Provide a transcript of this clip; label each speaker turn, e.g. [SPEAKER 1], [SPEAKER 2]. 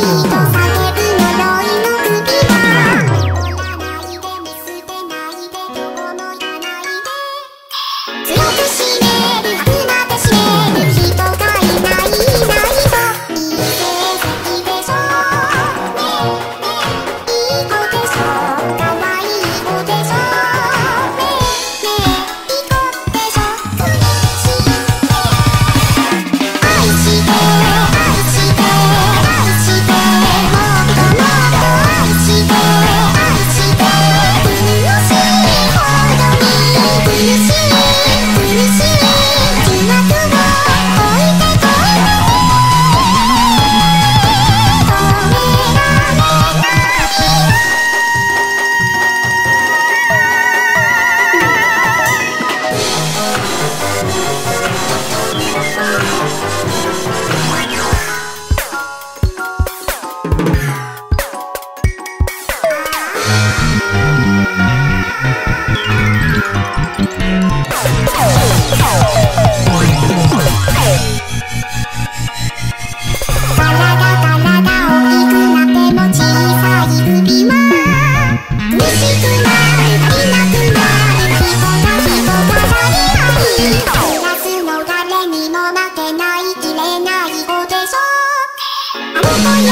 [SPEAKER 1] Thank you. Yeah. I'm on